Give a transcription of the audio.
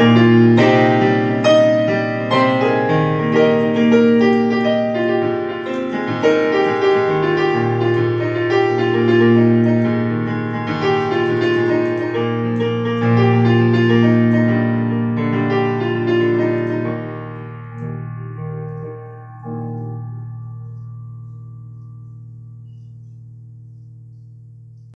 Música